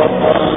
الله